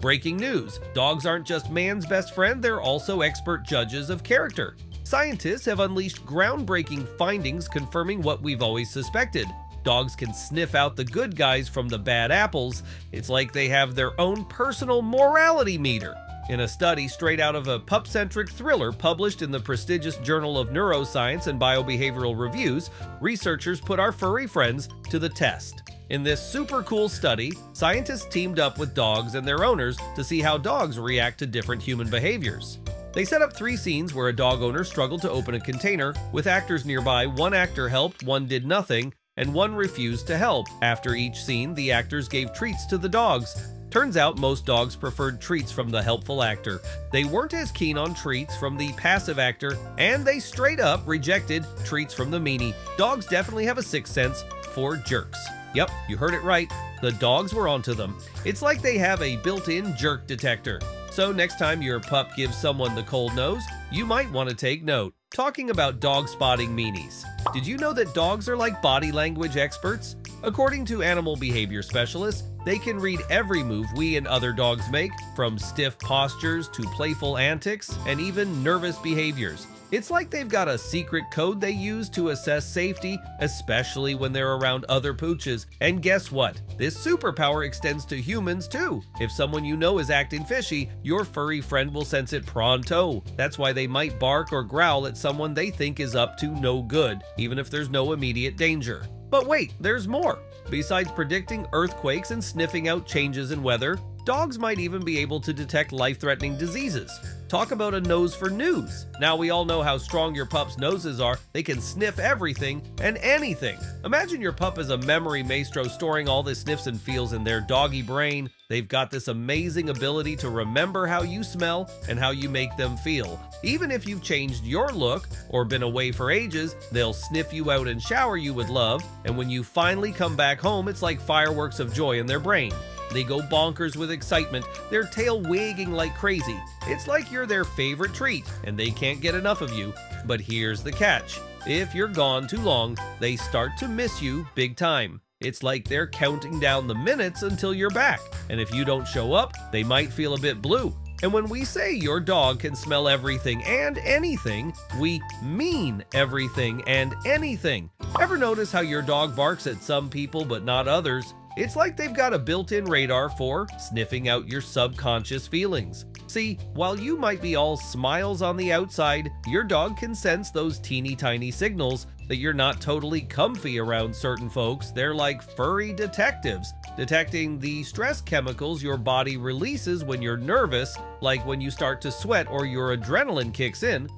Breaking news dogs aren't just man's best friend, they're also expert judges of character. Scientists have unleashed groundbreaking findings confirming what we've always suspected. Dogs can sniff out the good guys from the bad apples. It's like they have their own personal morality meter. In a study straight out of a pup centric thriller published in the prestigious Journal of Neuroscience and Biobehavioral Reviews, researchers put our furry friends to the test. In this super cool study, scientists teamed up with dogs and their owners to see how dogs react to different human behaviors. They set up three scenes where a dog owner struggled to open a container. With actors nearby, one actor helped, one did nothing, and one refused to help. After each scene, the actors gave treats to the dogs. Turns out most dogs preferred treats from the helpful actor. They weren't as keen on treats from the passive actor, and they straight up rejected treats from the meanie. Dogs definitely have a sixth sense for jerks. Yep, you heard it right. The dogs were onto them. It's like they have a built-in jerk detector. So next time your pup gives someone the cold nose, you might want to take note. Talking about dog spotting meanies. Did you know that dogs are like body language experts? According to animal behavior specialists, they can read every move we and other dogs make, from stiff postures to playful antics and even nervous behaviors. It's like they've got a secret code they use to assess safety, especially when they're around other pooches. And guess what? This superpower extends to humans too. If someone you know is acting fishy, your furry friend will sense it pronto. That's why they might bark or growl at someone they think is up to no good, even if there's no immediate danger. But wait, there's more. Besides predicting earthquakes and sniffing out changes in weather, dogs might even be able to detect life-threatening diseases. Talk about a nose for news. Now we all know how strong your pup's noses are. They can sniff everything and anything. Imagine your pup is a memory maestro storing all the sniffs and feels in their doggy brain. They've got this amazing ability to remember how you smell and how you make them feel. Even if you've changed your look or been away for ages, they'll sniff you out and shower you with love. And when you finally come back home, it's like fireworks of joy in their brain. They go bonkers with excitement, their tail wagging like crazy. It's like you're their favorite treat, and they can't get enough of you. But here's the catch. If you're gone too long, they start to miss you big time. It's like they're counting down the minutes until you're back, and if you don't show up, they might feel a bit blue. And when we say your dog can smell everything and anything, we mean everything and anything. Ever notice how your dog barks at some people but not others? It's like they've got a built-in radar for sniffing out your subconscious feelings. See, while you might be all smiles on the outside, your dog can sense those teeny tiny signals that you're not totally comfy around certain folks. They're like furry detectives, detecting the stress chemicals your body releases when you're nervous, like when you start to sweat or your adrenaline kicks in,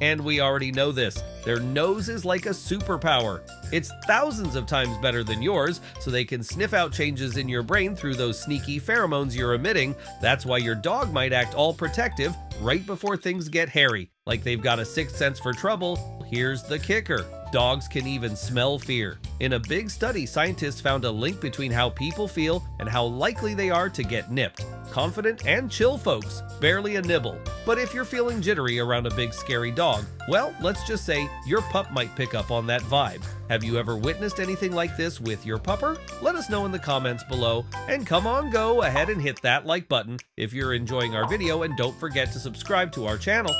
and we already know this. Their nose is like a superpower. It's thousands of times better than yours, so they can sniff out changes in your brain through those sneaky pheromones you're emitting. That's why your dog might act all protective right before things get hairy. Like they've got a sixth sense for trouble. Here's the kicker. Dogs can even smell fear. In a big study, scientists found a link between how people feel and how likely they are to get nipped. Confident and chill folks, barely a nibble. But if you're feeling jittery around a big scary dog, well, let's just say your pup might pick up on that vibe. Have you ever witnessed anything like this with your pupper? Let us know in the comments below. And come on, go ahead and hit that like button if you're enjoying our video and don't forget to subscribe to our channel.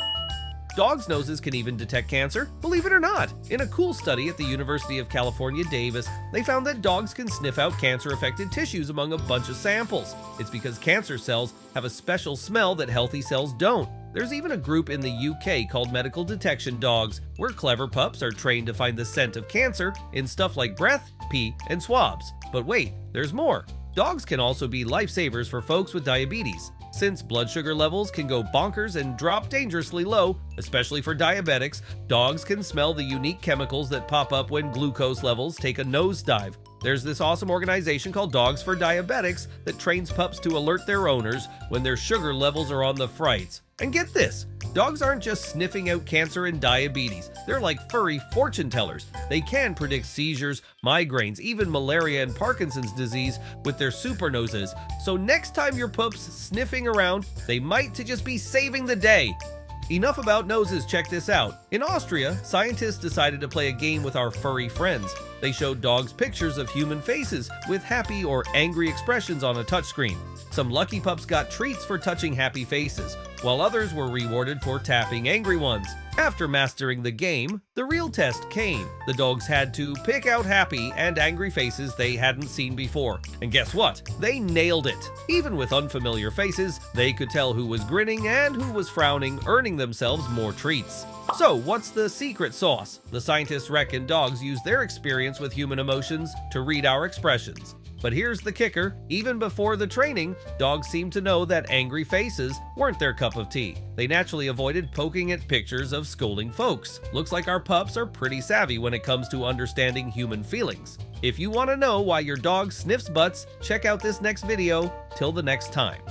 Dogs' noses can even detect cancer, believe it or not. In a cool study at the University of California, Davis, they found that dogs can sniff out cancer-affected tissues among a bunch of samples. It's because cancer cells have a special smell that healthy cells don't. There's even a group in the UK called Medical Detection Dogs, where clever pups are trained to find the scent of cancer in stuff like breath, pee, and swabs. But wait, there's more. Dogs can also be lifesavers for folks with diabetes. Since blood sugar levels can go bonkers and drop dangerously low, especially for diabetics, dogs can smell the unique chemicals that pop up when glucose levels take a nosedive. There's this awesome organization called Dogs for Diabetics that trains pups to alert their owners when their sugar levels are on the frights. And get this, dogs aren't just sniffing out cancer and diabetes. They're like furry fortune tellers. They can predict seizures, migraines, even malaria and Parkinson's disease with their super noses. So next time your pup's sniffing around, they might to just be saving the day. Enough about noses, check this out. In Austria, scientists decided to play a game with our furry friends. They showed dogs pictures of human faces with happy or angry expressions on a touchscreen. Some lucky pups got treats for touching happy faces, while others were rewarded for tapping angry ones. After mastering the game, the real test came. The dogs had to pick out happy and angry faces they hadn't seen before. And guess what? They nailed it. Even with unfamiliar faces, they could tell who was grinning and who was frowning, earning themselves more treats. So, what's the secret sauce? The scientists reckon dogs use their experience with human emotions to read our expressions. But here's the kicker even before the training, dogs seemed to know that angry faces weren't their cup of tea. They naturally avoided poking at pictures of scolding folks. Looks like our pups are pretty savvy when it comes to understanding human feelings. If you want to know why your dog sniffs butts, check out this next video. Till the next time.